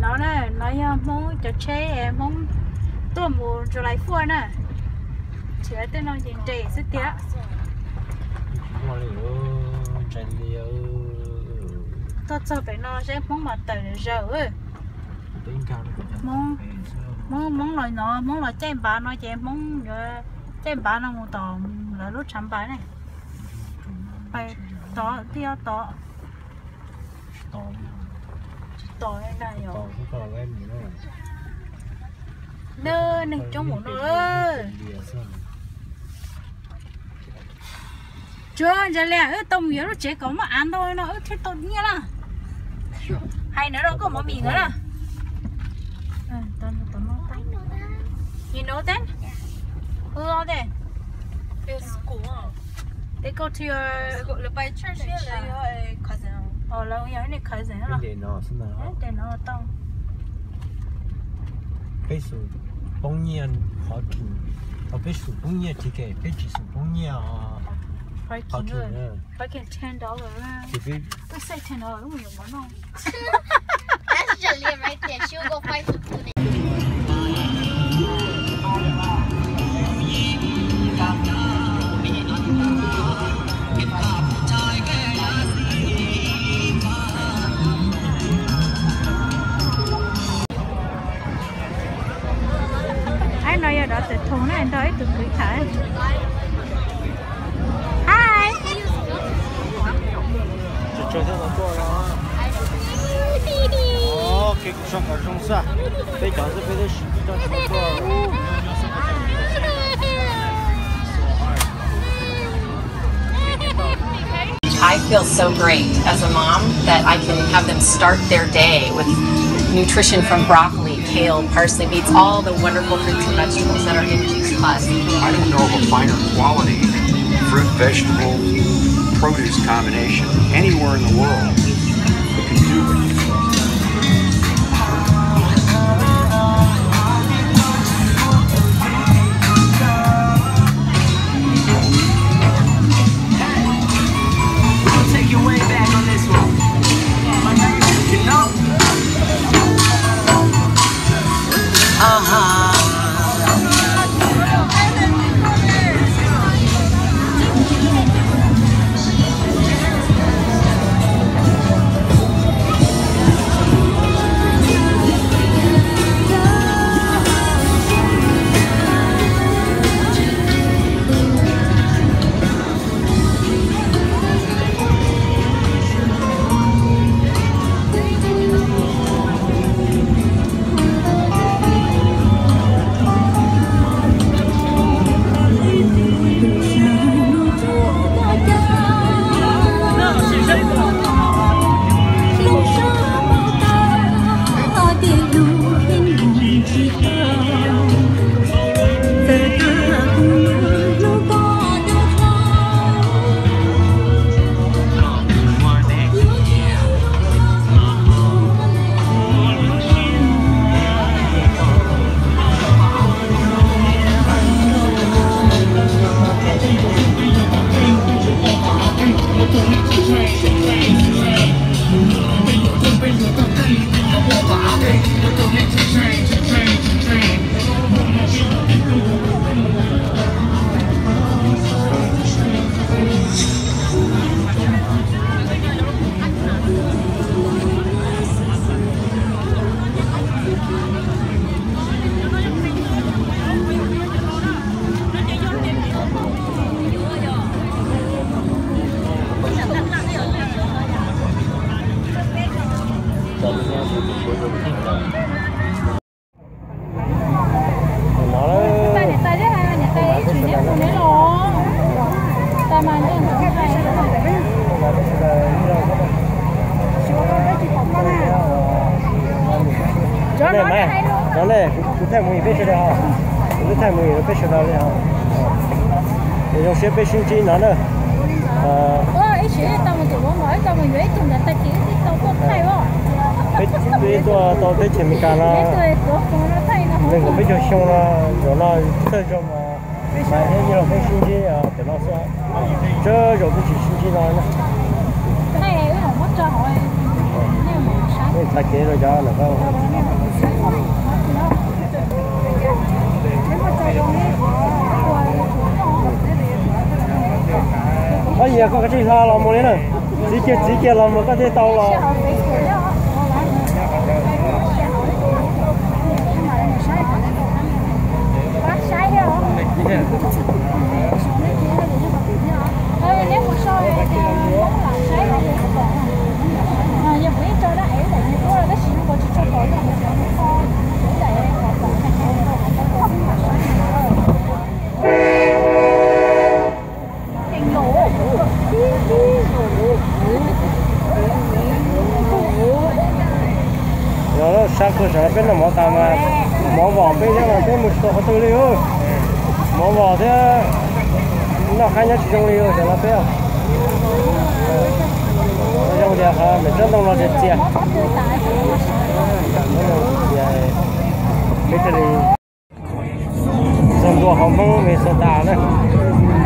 nó nè, nó ờ, muốn cho chế ờ, muốn tôi muốn cho lại phua nè. Chế tên nó gì? Trẻ rất tiếc tôi cho bé nó sẽ muốn mà tự giờ ơi muốn muốn muốn lời nó, muốn nói chém bà nó chém muốn ờ, chém bà nó muốn tỏ là lúc chấm bà này. Phải tỏ tiêu tỏ tỏ này này to rồi cái to em nữa. Nơ này trong một nó ơi địa sao chưa giờ lẽ ơ tông nhớ nó chế có mà ăn thôi nó ơ thế tốt như là. Hay nữa đâu có mà mì nữa là you know that who are they It's school. they go to your by church here, like your cousin. Oh là nhà này cousin cái là điện nó xin nào để nó tông. Bây giờ bông nhiên thủ họ bây giờ bông nhiên thì cái bây giờ bông nhiên rồi. nữa. Phải kiếm ten dollar tôi say ten dollar cũng nhiều món không? That's Jalea right there. She'll go fight for food. and Hi! I feel so great as a mom that I can have them start their day with nutrition from broccoli kale, parsley, beets, all the wonderful fruits and vegetables that are in Juice Plus. I don't know of a finer quality fruit, vegetable, produce combination anywhere in the world that can do what mày, nó này, cứ thay mùi biết chưa đâu. Cứ thay mùi nó biết chưa đâu. Để trong xe biết sinh chi nó nữa. Ờ, ơ chỉ tao mình tụi nó nói tao mình lấy tụi nó tay chỉ thì tao có thay không tôi tôi biết chuyện mình cả là nó nó mình cũng biết cho xong là rồi là tự cho mà mà thế như là cái sinh chi à để nó sẽ chứ rồi cái chỉ sinh chi nó nữa. cái này không mất cho hỏi cái kế rồi cho là không. Bây giờ có cái gì sao làm một đấy chỉ kia chỉ kia làm một cái gì là rồi nó sáng cơ sở bên là mỏ tàu mà mỏ vỏ bên đó là bên một số họ tư liệu mỏ vỏ thế nó khai nhất trong liều thì là béo trong thì ha mình rất đông là đẹp chưa bây giờ thì trong đua không mông mình sẽ tả nữa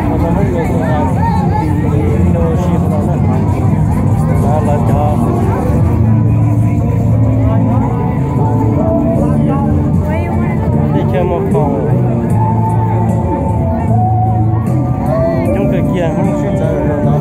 không mông mình sẽ tả thì nó xịt có nó đó là cho đi chơi một phòng. Trong cái kia không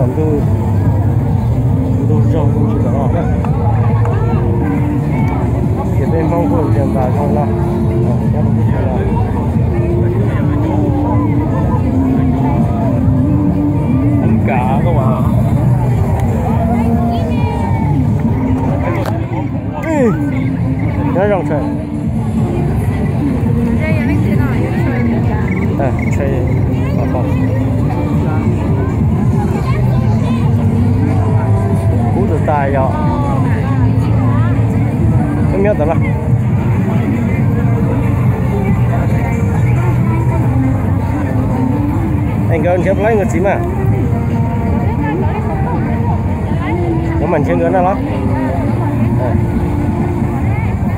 toàn tu tu ra cũng chỉ đó cái bên mong của nhân ba không là nhắm cái là ăn cả các bạn ừ. nhớ rong trời à chơi à không. cú được tài rồi không nhớ tao là anh gần chép lấy người gì mà. Nếu mình chơi người nào đó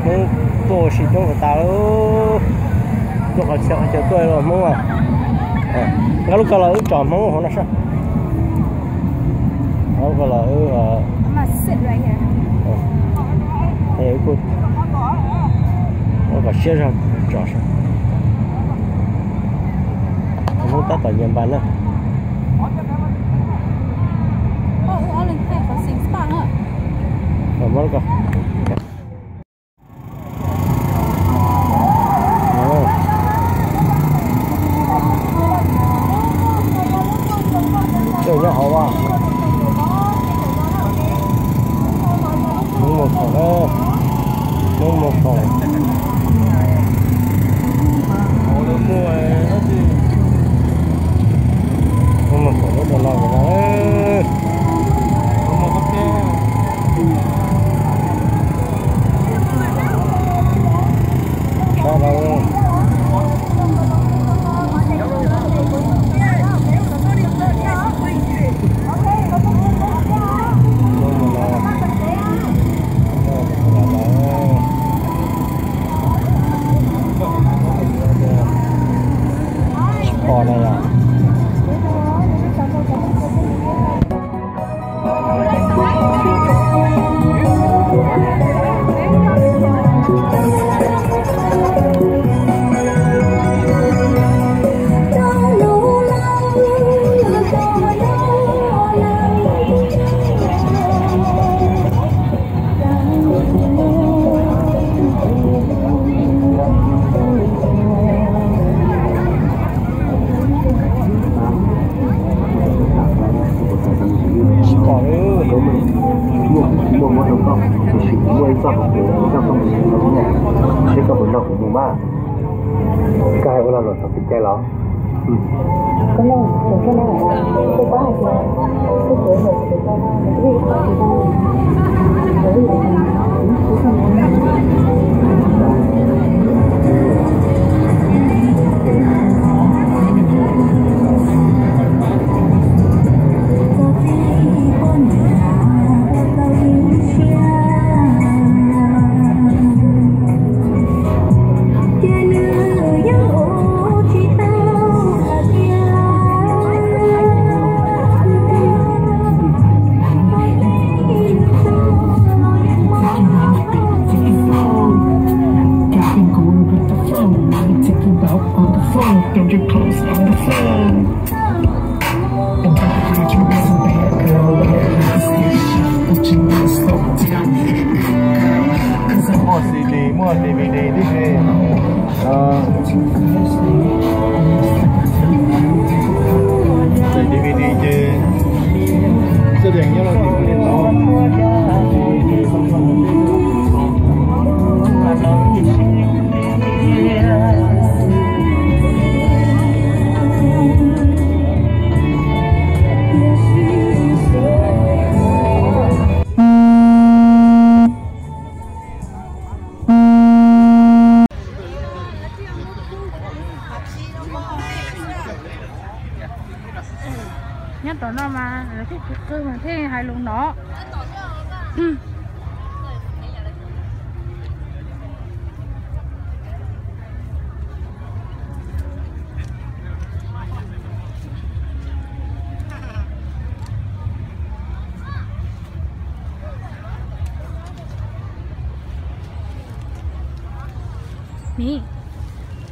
nhưng tôi chỉ trong ta luôn, lúc họ chơi chơi tôi rồi muốn à. Ờ. Cái lúc là tròn mong họ nó sao? Nó là ờ ở thì cô nó có xe ra trò sao không có tận nhân bản nữa. Rồi mất rồi thì chơi lộn cái này thì cái này. Tôi quá hay chơi cái kiểu này thì tôi cái gì? Thì tôi cái gì? Thì tôi mà luôn đó Ừ.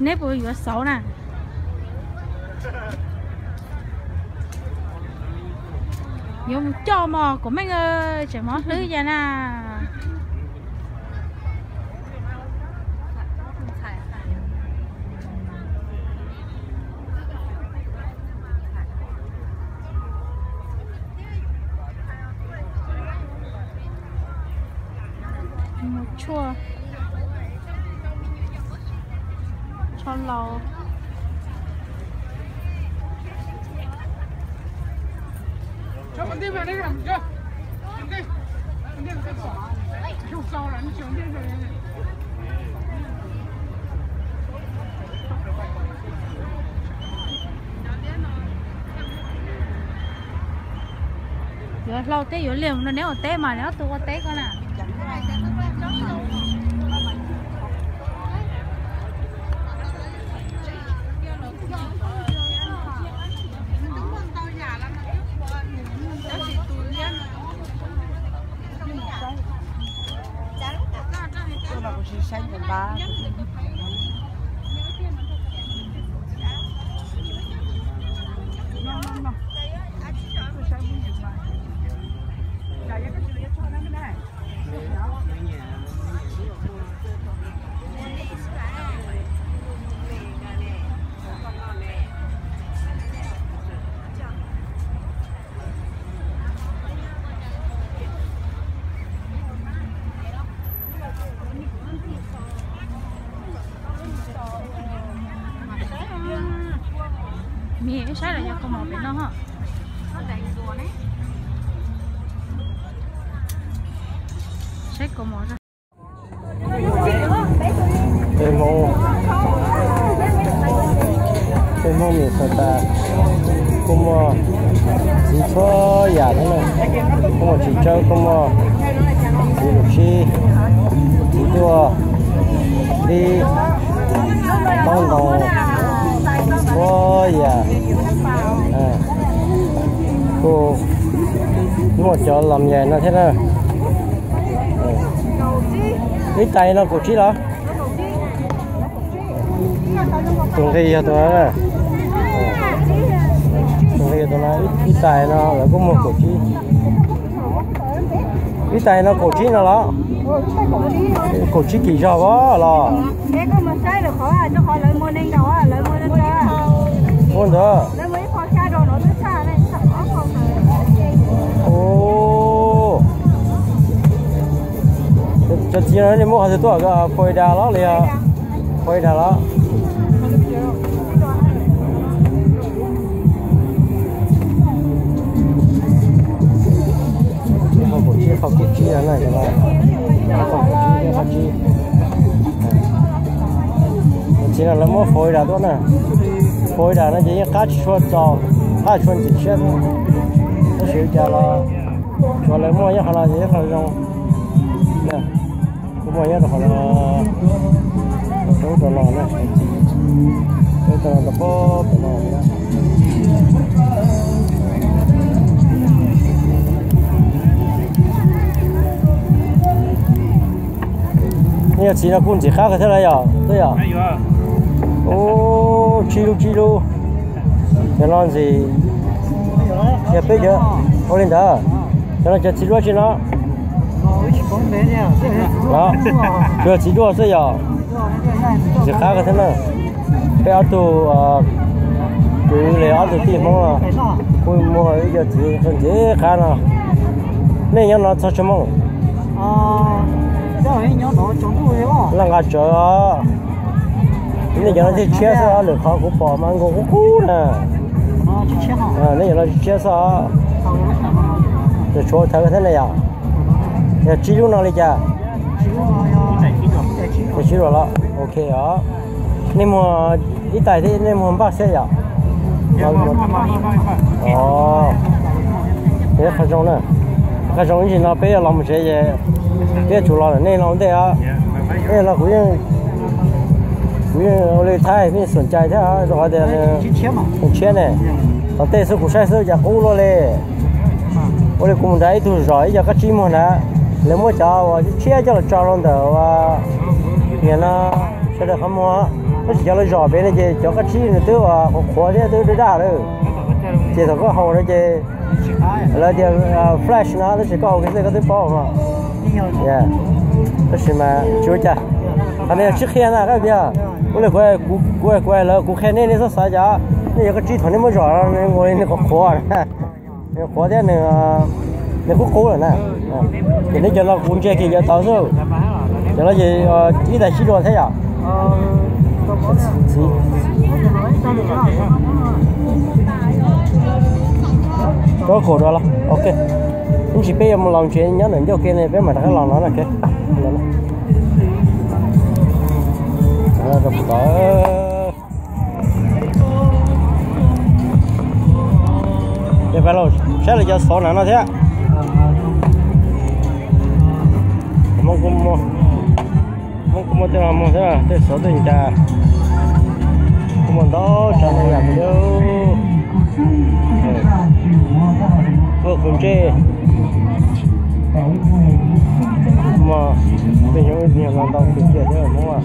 Nếp của vừa xấu nè dùng cho mò của mấy người chả mò thứ vậy nè một chua cho lâu giờ lâu té giờ liền nó nếu té mà, nếu tôi có té con à. Mi sai là con một bên đó hả? Sai có một ra Em mô. Em mô miền Sơn Ta Cũng mò. Chỉ cho giả thế này. Cũng mò chỉ cho cũng mò. Chỉ được chi. Chỉ đua Đi. Con đồng có giả À. Cô Nhưng mà cho làm nhẹ nó thế nào? Cái tay nó cổ trí đó. Tụng thì tụi nó nè tụng thì tụi nó cái tay nó là có một cổ trí. Cái tay nó cổ trí nó đó. Cổ trí kỳ cho đó là Thế có mà sai được khó à, cho khó lấy mua nên đó à, lấy muốn đó Lấy mấy khó xa đồ nó rất xa này, sợ khó không ô cho chị nói đi mua hạt tuổi cái phơi đà đó liền phơi đà đó học cụ chi là này là học cụ chi học chi chỉ là nó phôi ra đó nè khối ra nó chỉ cá chuột to cá chuột chỉ chết. Nó chịu chả là cho lấy mua nhất là gì là rong. Nè cũng mua nhất là là chỗ trò lò nè. Chỗ trò là bó trò lò chỉ là quân chỉ khác cái thế này à? Đấy à? Ô chi lu chi lu cái lon gì? Nhà bây giờ ô lên đó. Cho nó cho chỉ lu chi nó. Đó. Cho chỉ lu thế à chỉ khác thế này bây giờ tụ tụ lấy ở tụ tiền mong à? Mua ở giờ chỉ phần chỉ khác nào. Nên nhớ nó cho cho mong. Là ngã chờ nên giờ nó chỉ chia sao được khó cũng bỏ mang cũng cú nè. À nên giờ nó chia sao để cho thấy thế này à? Giờ chỉ lúc nào đi cha để chỉ rồi đó. Ok á nên mà ít tài thì nên mà bác xe à? Ồ thế khá giống nè. Khá giống gì nó bây giờ làm cái gì cái chủ lo này nó thế à đây 我的太平顺家一条，这块的呢，很浅嘛，很浅的。但是古山是也高了嘞，我的工资都是少，一个寂寞呢，那么家伙就天天了家人的哇，天哪，吃的很么？我是叫了上班的，就叫个钱的多啊，我花的都是大了。介绍个好的去，那点呃，flash 呢，那是搞个那个都包嘛，是嘛，就这。Bao anh lại quay quay quay sao giá này cái thằng này ngồi này rồi nè cũng chơi tao à khổ đó là ok nhưng chỉ bây giờ một lòng chuyện nhớ đến cho kia này bé mà cái lòng nó là cái gặp đó để phải lâu sẽ là cho số nào nó thế mong cũng mong mong cũng mong cho mong thế à thế số tiền cha cũng mong đó cho nên làm đâu. Vừa cùng chơi mà bây giờ nhiều làm đâu cũng chơi nữa đúng không ạ?